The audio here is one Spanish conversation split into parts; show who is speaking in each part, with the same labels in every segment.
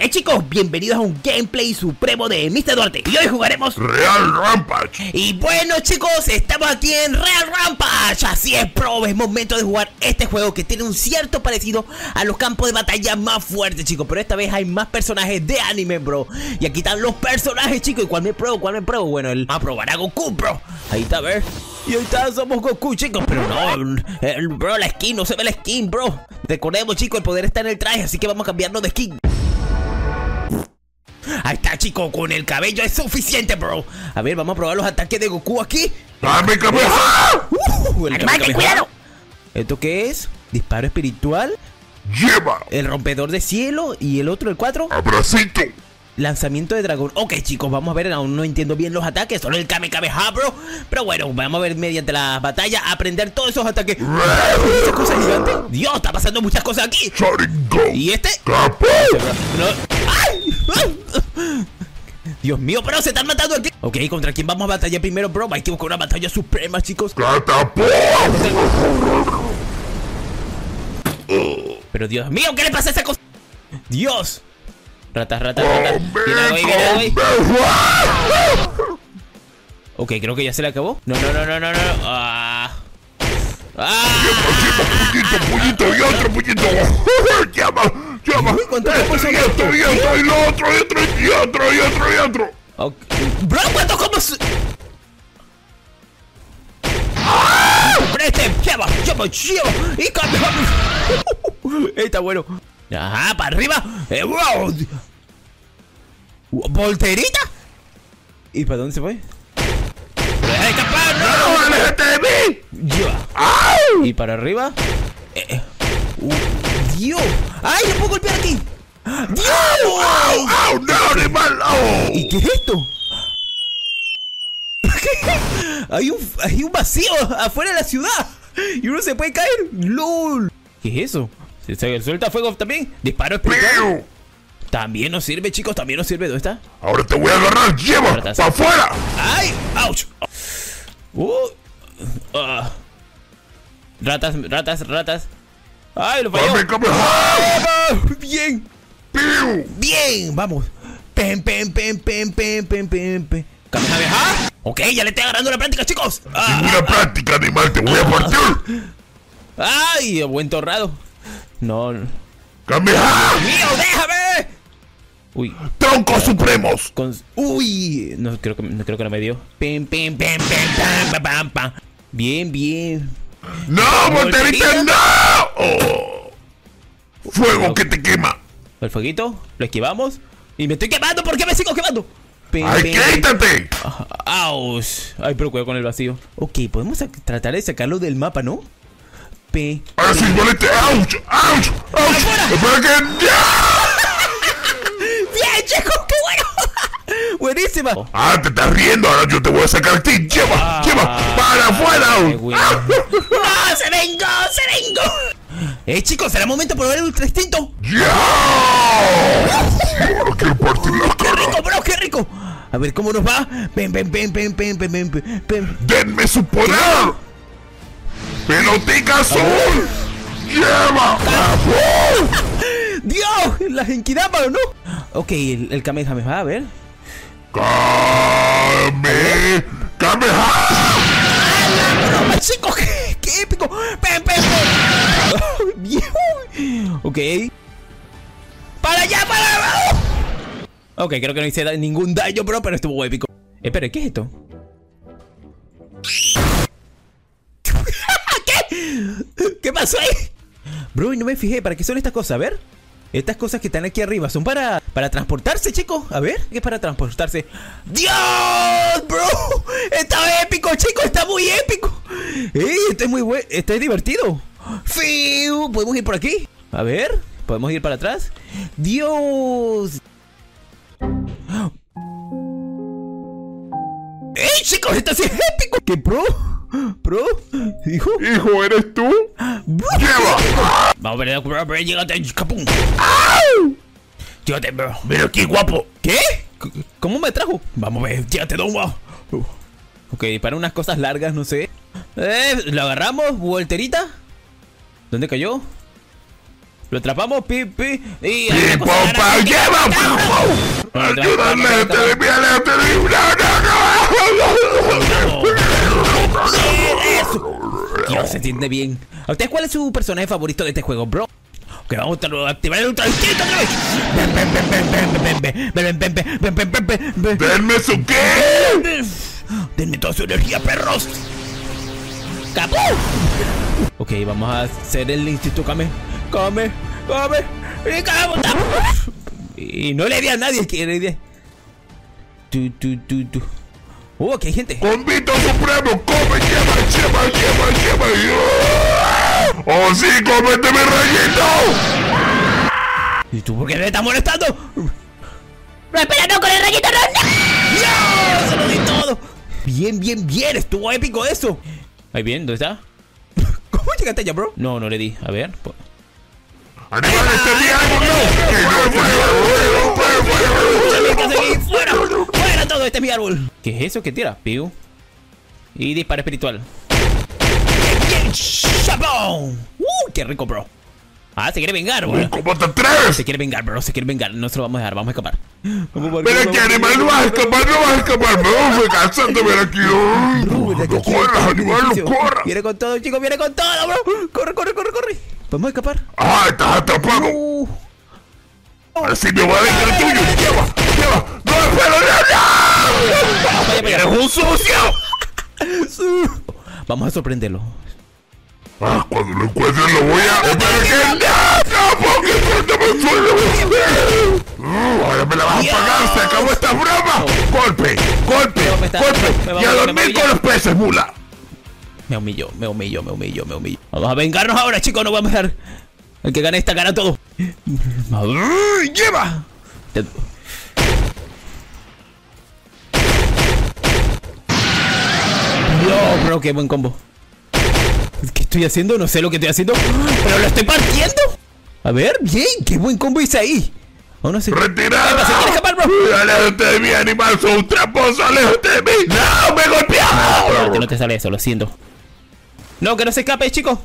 Speaker 1: Eh chicos, bienvenidos a un gameplay supremo de Mr. Duarte Y hoy jugaremos
Speaker 2: Real Rampage
Speaker 1: Y bueno chicos, estamos aquí en Real Rampage Así es bro, es momento de jugar este juego que tiene un cierto parecido a los campos de batalla más fuertes chicos Pero esta vez hay más personajes de anime bro Y aquí están los personajes chicos ¿Y cuál me pruebo? ¿Cuál me pruebo? Bueno, el a probar a Goku bro Ahí está, a ver y ahí está, somos Goku, chicos. Pero no, el, bro, la skin, no se ve la skin, bro. Recordemos, chicos, el poder está en el traje, así que vamos a cambiarnos de skin. Ahí está, chico, con el cabello es suficiente, bro. A ver, vamos a probar los ataques de Goku aquí.
Speaker 2: ¡Dame cabeza!
Speaker 1: Uh, el cuidado! ¿Esto qué es? ¿Disparo espiritual?
Speaker 2: ¡Lleva!
Speaker 1: El rompedor de cielo y el otro, el 4.
Speaker 2: ¡Abracito!
Speaker 1: Lanzamiento de dragón. Ok, chicos, vamos a ver. Aún no entiendo bien los ataques. Solo el Kame Kameha, bro. Pero bueno, vamos a ver mediante la batalla. Aprender todos esos ataques. ¿Esa cosa gigante? Dios, está pasando muchas cosas aquí. ¿Y este?
Speaker 2: ¡Capo!
Speaker 1: Dios mío, pero se están matando aquí. Ok, ¿contra quién vamos a batallar primero, bro? Hay que buscar una batalla suprema, chicos. Pero Dios mío, ¿qué le pasa a esa cosa? Dios. Ratas, ratas, ratas. Ok, creo que ya se le acabó. No, no, no, no, no, no. Ah.
Speaker 2: ¡Ah! ¡Puñito, puñito! ¡Y otro puñito! ¡Llama! ¡Llama!
Speaker 1: ¿Cuánto tiempo son
Speaker 2: y otro, y otro, y otro, y otro, y otro, y otro, y otro!
Speaker 1: Bro, ¿cuántos combos? ¡Ah! ¡Preste! ¡Lleva! ¡Lleva! ¡Lleva! ¡Y cambia! Está bueno. Ajá, para arriba. Eh, wow. ¿Volterita? ¿Y para dónde se fue? ¡Deja de escapar!
Speaker 2: ¡No! ¡Aléjate de mí!
Speaker 1: ¡Yo! ¿Y para arriba? Eh, eh. Uh, ¡Dios! ¡Ay, no puedo golpear aquí! ¡Dios!
Speaker 2: ¡Au! ¡Au! ¡No, animal! ¡Oh!
Speaker 1: ¿Y qué es esto? hay, un, hay un vacío afuera de la ciudad y uno se puede caer. ¡Lol! ¿Qué es eso? ¿Se suelta fuego también? ¿Disparo espiritual? También nos sirve, chicos, también nos sirve. ¿Dónde está?
Speaker 2: Ahora te voy a agarrar. ¡Lleva! ¡Para afuera!
Speaker 1: ¡Ay! ¡Auch! Uh, uh. Ratas, ratas, ratas. ¡Ay, lo falló! ¡Ah! ¡Bien! ¡Bien! Vamos. ¡Pem, pem, pem, pem, pem, pem, pem, pem! ¡Kamehameha! Ok, ya le estoy agarrando la práctica, chicos.
Speaker 2: ¡Ah! Ninguna práctica, animal, te voy a partir.
Speaker 1: ¡Ay! Buen torrado. No.
Speaker 2: ¡Kamehameha!
Speaker 1: ¡Mío, déjame! Uy.
Speaker 2: ¡Troncos supremos!
Speaker 1: Con... Uy. No creo, que, no creo que no me dio. Pim, pim, pim, pim, pam, pam, pam. Bien, bien.
Speaker 2: ¡No, volterita, no! Oh. ¡Fuego que te quema!
Speaker 1: El fueguito, lo esquivamos. Y me estoy quemando, ¿por qué me sigo quemando?
Speaker 2: ¡Ay, quítate!
Speaker 1: ¡Aus! Ay, pero cuidado con el vacío. Ok, podemos tratar de sacarlo del mapa, ¿no? P.
Speaker 2: ¡Ahora sí, bolete! ¡Auch! ¡Auch! ¡Auch! ¡Espera que...
Speaker 1: ¡Bien, chicos! ¡Qué bueno! ¡Buenísima!
Speaker 2: Ah, te estás riendo. Ahora yo te voy a sacar a ti. ¡Lleva!
Speaker 1: Ah,
Speaker 2: ¡Lleva! ¡Para afuera!
Speaker 1: ¡No! ¡Se vengo! ¡Se vengo! Eh, chicos, será momento por ver el ultra instinto.
Speaker 2: ¡Ya! Ahora quiero partir la
Speaker 1: ¡Qué rico, bro! ¡Qué rico! A ver cómo nos va. Pen, pen, pen, pen, pen, pen, pen, pen.
Speaker 2: ¡Denme su poder! ¡Pelotica azul! ¡Lleva!
Speaker 1: ¡Dios! ¡La Genkidama, ¿no? Ok, el, el Kamehameha, a ver.
Speaker 2: ¡Kame! ¡Kameha!
Speaker 1: ¡Ah, chicos! ¡Qué, qué épico! ¡Pen, pen, pen! Ok. ¡Para allá, para! Ok, creo que no hice ningún daño, bro, pero estuvo épico. Espera, ¿qué es esto? ¿Qué? ¿Qué pasó ahí? Bro, no me fijé, ¿para qué son estas cosas? A ver. Estas cosas que están aquí arriba son para para transportarse, chicos. A ver, ¿qué es para transportarse? ¡Dios, bro! Está épico, chicos, está muy épico. ¡Ey, esto es muy bueno! Esto es divertido. ¡Fiu! ¿Podemos ir por aquí? A ver, ¿podemos ir para atrás? ¡Dios! ¡Ey, chicos! ¡Esto sí es épico! ¿Qué, bro? ¿Bro? ¿Hijo?
Speaker 2: ¿Hijo, eres tú?
Speaker 1: ¡Lleva! Vamos a ver, bro, bro, llégate, capum. Bro.
Speaker 2: Mira aquí, guapo.
Speaker 1: ¿Qué? ¿Cómo me trajo? Vamos a ver, llégate, don wow. Uh. Ok, para unas cosas largas, no sé. Eh, lo agarramos, volterita. ¿Dónde cayó? Lo atrapamos, pi, pi. Y.
Speaker 2: ¡Pipo, pa, lleva! ¡Ayúdame! ¡Aléjate de mí! ¡Aléjate
Speaker 1: tranquilo, se siente bien. ¿A usted cuál es su personaje favorito de este juego, bro? Que vamos a activar el tranquilo otra vez.
Speaker 2: ¡Denme su qué!
Speaker 1: ¡Denme toda su energía, perros! ¡Capú! Ok, vamos a hacer el instituto Kame. Kame, Kame. Y no le di a nadie que le di. Tu, tu, tu, tu. Oh, aquí hay gente.
Speaker 2: ¡Convito supremo! ¡Come, lleva, lleva, lleva, lleva! ¡Oh, sí, cómete mi rayito!
Speaker 1: ¿Y tú por qué me estás molestando? ¡No, espera, no, con el rayito, no! ¡No! ¡Se lo di todo! Bien, bien, bien, estuvo épico eso. Ahí bien, ¿dónde está? ¿Cómo llegaste allá, bro? No, no le di. A ver. pues.
Speaker 2: ¡Arriba de este día,
Speaker 1: ¡Tiene que seguir! ¡Fuera! ¡Fuera todo! Este es mi árbol. ¿Qué es eso que tira? Piu. Y disparo espiritual. ¡Chapón! ¡Uh! ¡Qué rico, bro! Ah, se quiere vengar, bro.
Speaker 2: ¿Cómo te atreves?
Speaker 1: Se quiere vengar, bro. Se quiere vengar. No se lo vamos a dejar. Vamos a escapar. Vamos,
Speaker 2: Ven aquí, animal, no vas a escapar, no vas a escapar. No, me cansando, ven aquí. No corras, animal, no corras.
Speaker 1: Viene con todo, chicos. Viene con todo, bro. Corre, corre, corre, corre. A escapar.
Speaker 2: ¡Ah, estás atrapado!
Speaker 1: Uh.
Speaker 2: Ahora sí me voy a dejar el tuyo. ¡Lleva,
Speaker 1: Vamos a sorprenderlo.
Speaker 2: Ah, cuando lo encuentre lo voy a... ¡Espera que... ¡No, no! Ahora me la vas a pagar, se acabó esta broma. Golpe, golpe, golpe. Y a dormir con los peces, mula.
Speaker 1: Me humillo, me humillo, me humillo, me humillo. Vamos a vengarnos ahora, chicos. No vamos a dejar. El que gane esta gana todo. ¡Ay, ¡Lleva! Dios, bro, qué buen combo. ¿Qué estoy haciendo? No sé lo que estoy haciendo. Pero lo estoy partiendo. A ver, bien, qué buen combo hice ahí. Oh, no sé.
Speaker 2: ¡Retirada!
Speaker 1: ¿Se quiere escapar, bro?
Speaker 2: ¡Aléjate de mí, animal! ¡Soy un tramposo! ¡Aléjate de mí! ¡No, me
Speaker 1: que
Speaker 2: golpearon!
Speaker 1: no te sale eso, lo siento. No, que no se escape, chicos.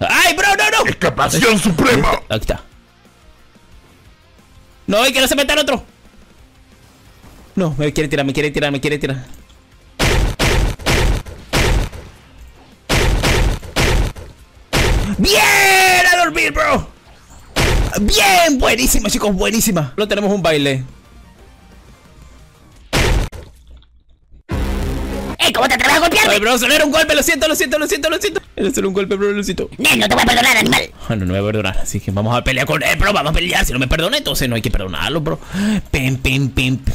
Speaker 1: ¡Ay, bro, no, no!
Speaker 2: ¡Escapación suprema!
Speaker 1: Aquí está. No, y que no se meta el otro. No, me quiere tirar, me quiere tirar, me quiere tirar. ¡Bien! ¡A dormir, bro! ¡Bien! Buenísima, chicos, buenísima. Lo tenemos un baile.
Speaker 3: ¡Ey! ¿Cómo te atreves a golpearme?
Speaker 1: Ay, bro, solo era un golpe, lo siento, lo siento, lo siento, lo siento. Era solo un golpe, bro, lo siento.
Speaker 3: Nen, no te voy a perdonar, animal.
Speaker 1: Ah, no, no me voy a perdonar. Así que vamos a pelear con él, bro. Vamos a pelear. Si no me perdona, entonces no hay que perdonarlo, bro. Pim, pim, pim. pim.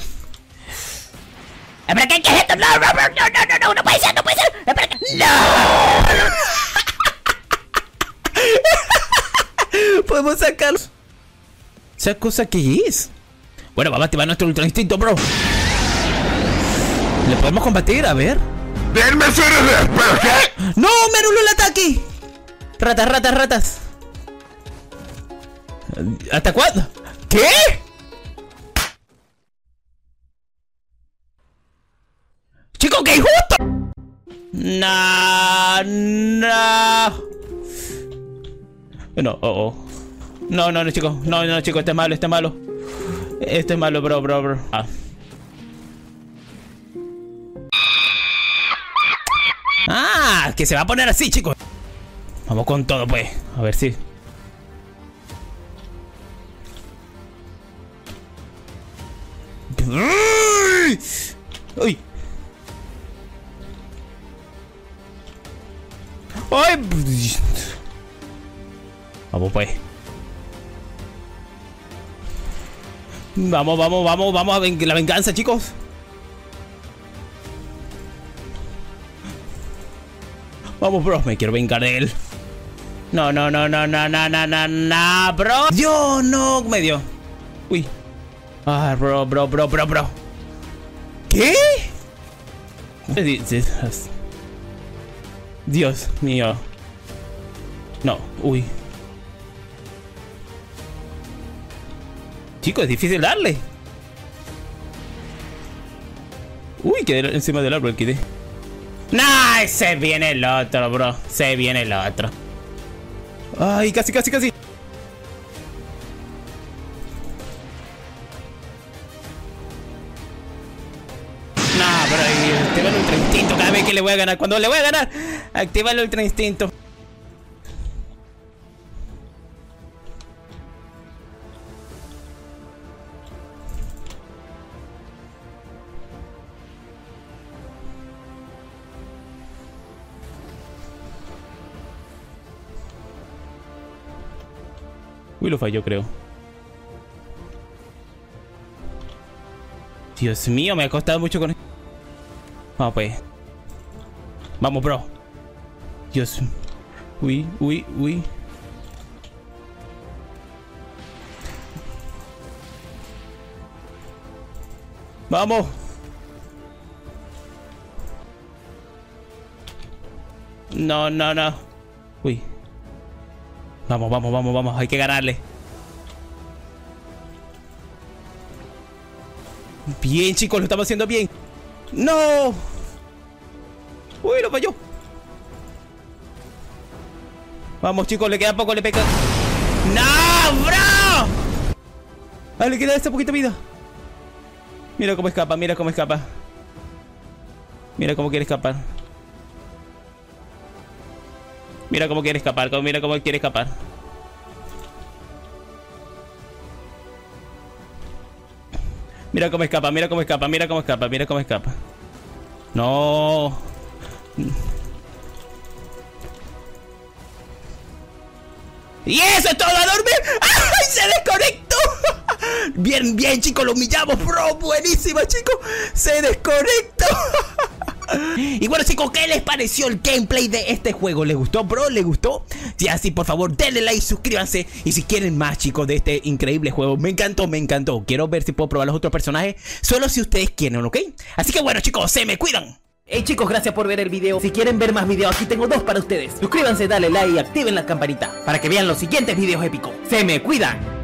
Speaker 3: Espera, ¿qué, ¿qué es esto? No, no, no, no, no, no, no, no puede ser, no puede ser. Espera, que- ¡No!
Speaker 1: Podemos sacarlo. ¿Esa cosa qué es? Bueno, vamos a activar nuestro ultra instinto, bro. ¿Le podemos combatir? A ver.
Speaker 2: ¡Denme su energía! ¿Pero qué?
Speaker 1: ¡No! ¡Me anuló el ataque! Ratas, ratas, ratas. ¿Hasta cuándo? ¿Qué? Chico, qué injusto. No, no. No, oh, oh. No, no, no, chicos. No, no, chicos, este es malo, este es malo. Este es malo, bro, bro, bro. Ah. Ah, que se va a poner así, chicos. Vamos con todo, pues. A ver si. ¡Uy! ¡Ay! Vamos, pues. Vamos, vamos, vamos, vamos a la venganza, chicos. Vamos, bro, me quiero vengar de él. No, no, no, no, no, no, no, no, no, bro. Dios, no, me dio. Uy. Ah, bro, bro, bro, bro, bro. ¿Qué? Di- di- Dios mío. No, uy. Chico, es difícil darle. Uy, quedé encima del árbol, quedé. Nah, se viene el otro, bro. Se viene el otro. Ay, casi, casi, casi. No, pero ahí, activa el ultra instinto cada vez que le voy a ganar. Cuando le voy a ganar, activa el ultra instinto. Uy, lo falló, creo. Dios mío, me ha costado mucho con... Vamos, pues. Vamos, bro. Dios. Uy, uy, uy. Vamos. No, no, no. Uy. Vamos, vamos, vamos, vamos. Hay que ganarle. Bien, chicos, lo estamos haciendo bien. ¡No! ¡Uy, lo falló! Vamos, chicos, le queda poco, le pega. ¡No, bro! Ah, le queda esta poquita vida. Mira cómo escapa, mira cómo escapa. Mira cómo quiere escapar. Mira cómo quiere escapar, mira cómo quiere escapar. Mira cómo escapa, mira cómo escapa, mira cómo escapa, mira cómo escapa. No. Y eso es todo a dormir. ¡Ay! Se desconectó. Bien, bien, chicos, lo humillamos, bro. Buenísimo, chicos. Se desconectó. Y bueno chicos, ¿qué les pareció el gameplay de este juego? ¿Les gustó, bro? ¿Les gustó? Si así, por favor, denle like, suscríbanse Y si quieren más, chicos, de este increíble juego Me encantó, me encantó Quiero ver si puedo probar los otros personajes Solo si ustedes quieren, ¿ok? Así que bueno, chicos, se me cuidan Hey chicos, gracias por ver el video. Si quieren ver más videos, aquí tengo dos para ustedes. Suscríbanse, dale like y activen la campanita para que vean los siguientes videos épicos. Se me cuidan.